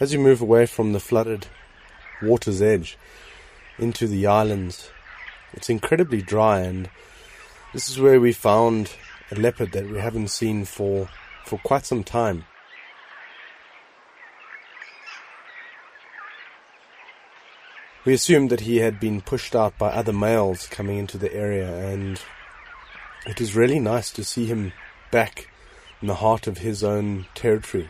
As you move away from the flooded water's edge into the islands, it's incredibly dry, and this is where we found a leopard that we haven't seen for, for quite some time. We assumed that he had been pushed out by other males coming into the area, and it is really nice to see him back in the heart of his own territory.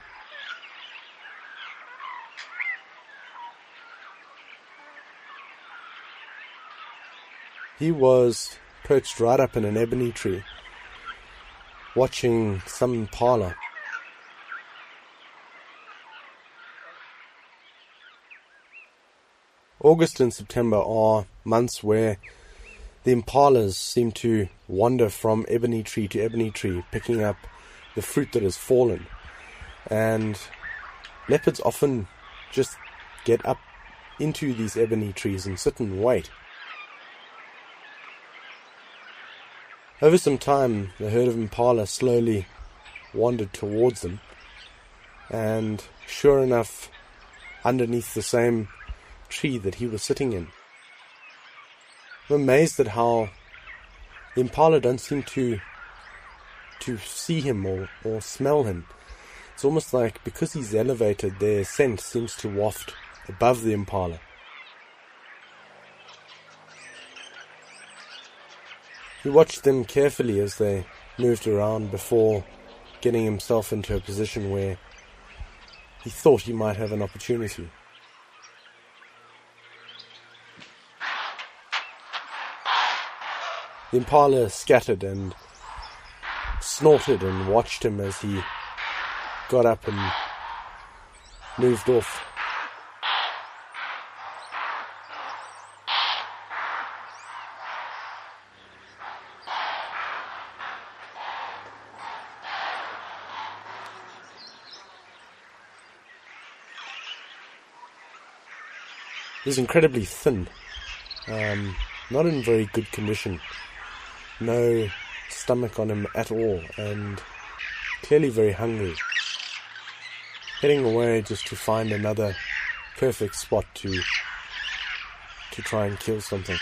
He was perched right up in an ebony tree, watching some impala. August and September are months where the impalas seem to wander from ebony tree to ebony tree, picking up the fruit that has fallen. And leopards often just get up into these ebony trees and sit and wait. Over some time, the herd of impala slowly wandered towards them, and sure enough, underneath the same tree that he was sitting in. I'm amazed at how the impala don't seem to to see him or, or smell him. It's almost like because he's elevated, their scent seems to waft above the impala. He watched them carefully as they moved around before getting himself into a position where he thought he might have an opportunity. The impala scattered and snorted and watched him as he got up and moved off. He's incredibly thin, um, not in very good condition. No stomach on him at all, and clearly very hungry. Heading away just to find another perfect spot to to try and kill something.